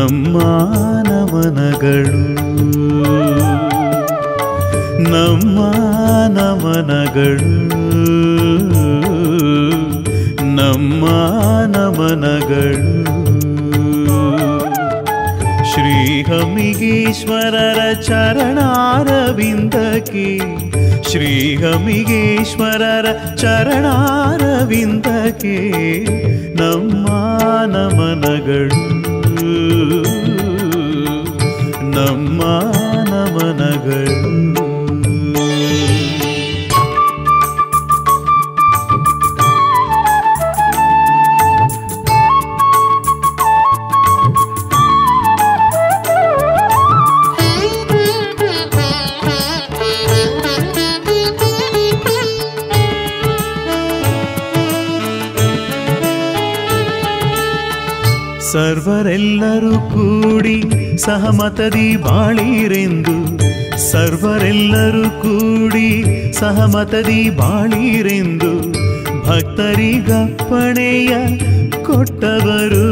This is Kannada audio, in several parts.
ನಮ್ಮ ನಮನಗಳು ನಮ್ಮ ಶ್ರೀ ಹಮಿಗೇಶ್ವರರ ಚರಣಾರವಿಂದಕ್ಕೆ ಶ್ರೀಹಮಿಗೇಶ್ವರರ ಚರಣಾರವಿಂದಕ್ಕೆ ನಮ್ಮ ನಮನಗಳು ನಮ್ಮ ನಮನಗಳು ಸರ್ವರೆಲ್ಲರೂ ಕೂಡಿ ಸಹಮತದಿ ಬಾಳೀರೆಂದು ಸರ್ವರೆಲ್ಲರೂ ಕೂಡಿ ಸಹಮತದಿ ಬಾಳೀರೆಂದು ಭಕ್ತರಿಗಪ್ಪಣೆಯ ಕೊಟ್ಟವರು.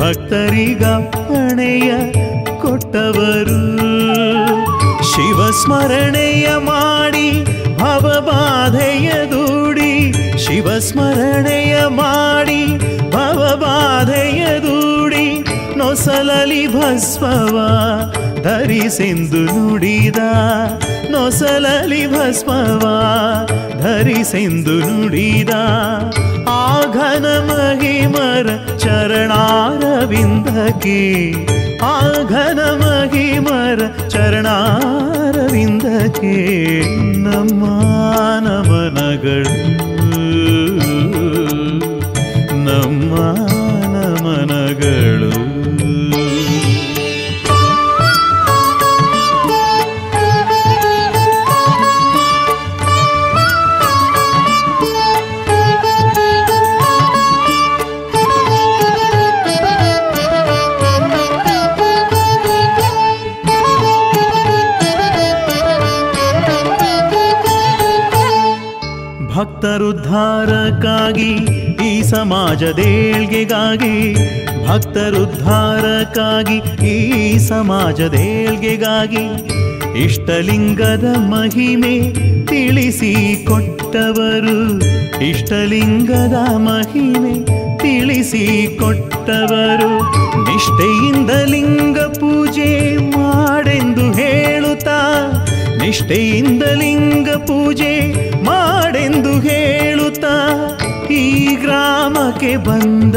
ಭಕ್ತರಿಗಪ್ಪಣೆಯ ಕೊಟ್ಟವರು. ಶಿವಸ್ಮರಣೆಯ ಮಾಡಿ ಭವಬಾಧೆಯ ದೂಡಿ ಶಿವಸ್ಮರಣೆಯ ಮಾಡಿ ಭವಬಾಧೆಯ ದೂಡಿ ನೊಸಲಲಿ ಭಸ್ಮವ ಧರಿಸೆಂದು ನುಡಿದ ನೊಸಲಲಿ ಭಸ್ಮವ ಧರಿಸೆಂದು ನುಡಿದ ಆಘನ ಮಹಿಮರ ಚರಣಾರವಿಂದಕ್ಕೆ ಆಘನ ಮಹಿಮರ ಚರಣಾರವಿಂದಕ್ಕೆ ನಮ್ಮ ನಮನಗಳು ಭಕ್ತರುದ್ಧಾರಕ್ಕಾಗಿ ಈ ಸಮಾಜದೇಳ್ಗೆಗಾಗಿ ಭಕ್ತರುದ್ಧಾರಕ್ಕಾಗಿ ಈ ಸಮಾಜದೇಳ್ಗೆಗಾಗಿ ಇಷ್ಟಲಿಂಗದ ಮಹಿಮೆ ತಿಳಿಸಿ ಕೊಟ್ಟವರು. ಇಷ್ಟಲಿಂಗದ ಮಹಿಮೆ ತಿಳಿಸಿ ಕೊಟ್ಟವರು. ನಿಷ್ಠೆಯಿಂದ ಲಿಂಗ ಪೂಜೆ ಮಾಡೆಂದು ನಿಷ್ಠೆಯಿಂದ ಲಿಂಗ ಪೂಜೆ ಮಾಡೆಂದು ಹೇಳುತ್ತಾ ಈ ಗ್ರಾಮಕ್ಕೆ ಬಂದ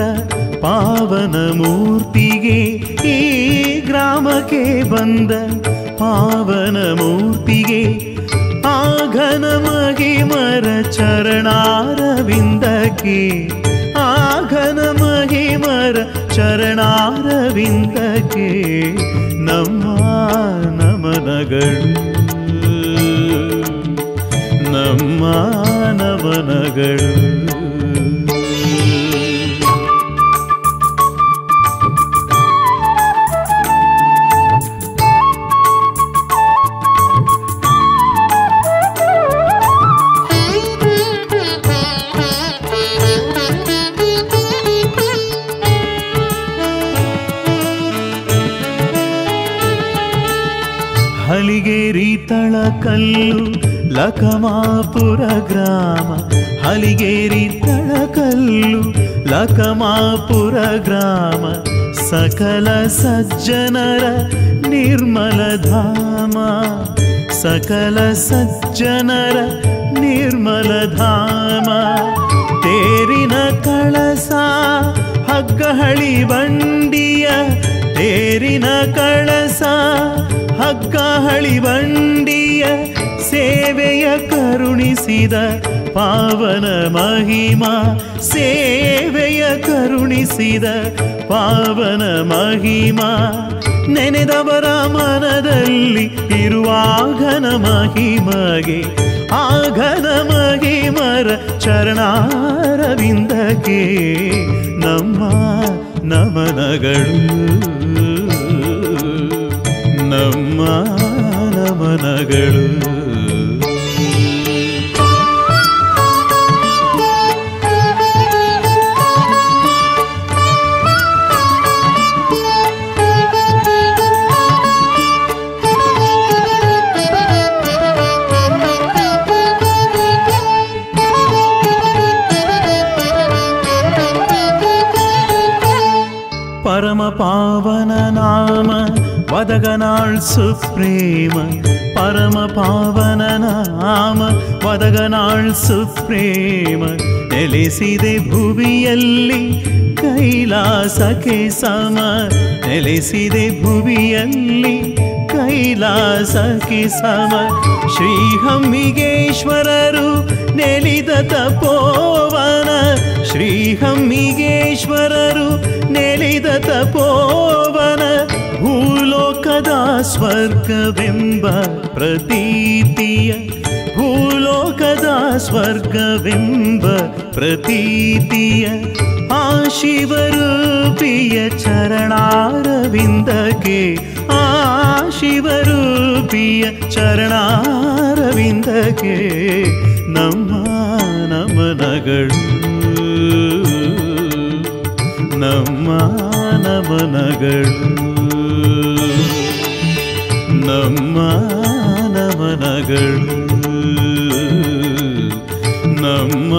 ಪಾವನ ಮೂರ್ತಿಗೆ, ಈ ಗ್ರಾಮಕ್ಕೆ ಬಂದ ಪಾವನ ಮೂರ್ತಿಗೆ ಆಘನ ಮಹಿಮರ ಚರಣಾರವಿಂದಕ್ಕೆ ಆಘನ ಮಹಿಮರ ಚರಣಾರವಿಂದಕ್ಕೆ, ನಮ್ಮ ನಮನಗಳು. ನಮ್ಮ ಹಲಿಗೆರಿ ಹಲಿಗೇರಿ ತಳಕಲ್ಲು ಲಕಮಾಪುರ ಗ್ರಾಮ, ಹಲಿಗೇರಿ ತಳಕಲ್ಲು, ಲಕಮಾಪುರ ಗ್ರಾಮ, ಸಕಲ ಸಜ್ಜನರ ನಿರ್ಮಲ ಧಾಮ, ಸಕಲ ಸಜ್ಜನರ ನಿರ್ಮಲ ಧಾಮ. ತೇರಿನ ಕಳಸ, ಹಗ್ಗಹಳಿ ಬಂಡಿಯ ತೇರಿನ ಕಳಸ, ಹಗ್ಗಹಳಿ ಬಂಡಿಯ ಕರುಣಿಸಿದ ಪಾವನ ಮಹಿಮಾ, ಸೇವೆಯ ಕರುಣಿಸಿದ ಪಾವನ ಮಹಿಮಾ. ನೆನೆದವರ ಮನದಲ್ಲಿ ಇರುವಾಘನ ಮಹಿಮಗೆ, ಆಘನ ಮಹಿಮರ ಚರಣಾರವಿಂದಕ್ಕೆ ನಮ್ಮ ನಮನಗಳು. ನಮ್ಮ ನಮನಗಳು. ಪಾವನ ನಾಮ, ವದಗನಾಳ್ ಸುಪ್ರೇಮ, ಪರಮ ಪಾವನ ನಾಮ, ವದಗನಾಳ್ ಸುಪ್ರೇಮ. ನೆಲೆಸಿದೆ ಭುವಿಯಲ್ಲಿ ಕೈಲಾಸಕ್ಕೆ ಸಮ, ನೆಲೆಸಿದೆ ಭುವಿಯಲ್ಲಿ ಕೈಲಾಸಕ್ಕೆ ಸಮ. ಶ್ರೀಹಮ್ಮಿಗೇಶ್ವರರು ನೆಲಿದ ತಪೋವನ ಶ್ರೀಹಮ್ಮಿಗೇಶ್ವರರು ನೆಲಿದ ತಪೋವನ ಭೂಲೋಕದ ಸ್ವರ್ಗವೆಂಬ ಪ್ರತೀತಿಯ ಭೂಲೋಕದ ಸ್ವರ್ಗವೆಂಬ ಪ್ರತೀತಿಯ ಆ ಶಿವರೂಪಿಯ ಚರಣಾರವಿಂದಕ್ಕೆ ಆ ಶಿವರೂಪಿಯ ಚರಣಾರವಿಂದಕ್ಕೆ ನಮ್ಮ ನಮನಗಳು. ನಮ್ಮ ನಮನಗಳು ನಮ್ಮ ನಮನಗಳು ನಮ್ಮ